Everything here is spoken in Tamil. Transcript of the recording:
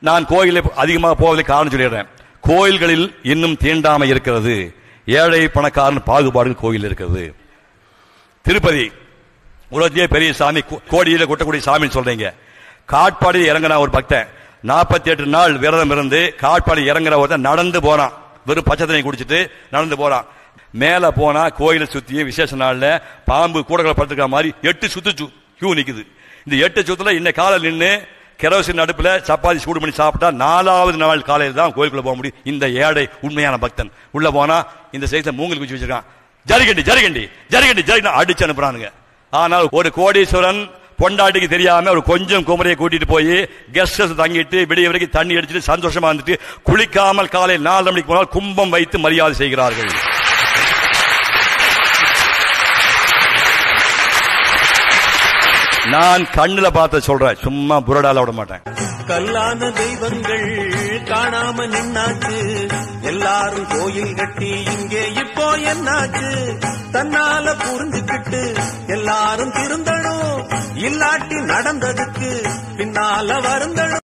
நான் கோயிலில் அதிகமாக போவதை காரணம் சொல்லிடுறேன். கோயில்களில் இன்னும் தீண்டாமை இருக்கிறது. ஏழை பணக்காரன் பாகுபாடு கோயில் இருக்கிறது. திருப்பதி உலகத்திலே பெரிய சாமி கோடியில் கோடியில கொட்டக்கூடிய சாமின்னு சொல்றீங்க. காட்பாடி இறங்கின ஒரு பக்தன் நாற்பத்தி எட்டு நாள் விரதம் இருந்து காட்பாடி இறங்குற ஒருத்தன் நடந்து போறான் வெறும் பச்சை தண்ணி குடிச்சிட்டு நடந்து போறான் மேல போனா கோயிலை சுத்தி விசேஷ நாள்ல பாம்பு கூடகளை படுத்துக்கிற மாதிரி எட்டு சுத்து சு- கியூ நிக்குது. இந்த எட்டு சுத்துல இன்ன காலை நின்று கெரோசின் அடுப்பில் சப்பாத்தி சூடு பண்ணி சாப்பிட்டா நாலாவது நாள் காலையில் தான் கோயிலுக்குள்ள போக முடியும். இந்த ஏழை உண்மையான பக்தன். உள்ள போனா இந்த சைஸ்ல மூங்கல் குச்சி வச்சிருக்கான். ஜரிகண்டி ஜரிகண்டி ஜரிகண்டி ஜரிகண்டி அடிச்சு அனுப்புறானுங்க. ஆனால் ஒரு கோடீஸ்வரன் பொண்டாட்டிக்கு தெரியாம ஒரு கொஞ்சம் குமரையை கூட்டிட்டு போய் கெஸ்ட் ஹவுஸ் தங்கிட்டு விடிய வரைக்கும் தண்ணி அடிச்சுட்டு சந்தோஷமா இருந்துட்டு குளிக்காமல் காலை நாலு மணிக்கு போனால் கும்பம் வைத்து மரியாதை செய்கிறார்கள். நான் கண்ணுல பார்த்த சொல்றேன். சும்மா புரடால விட மாட்டேன். கல்லான தெய்வங்கள் காணாம நின்னாச்சு. எல்லாரும் கோயில் கட்டி இங்கே இப்போ என்னாச்சு? தன்னால புரிஞ்சுக்கிட்டு எல்லாரும் திருந்தணும். இல்லாட்டி நடந்ததுக்கு பின்னால வருந்தணும்.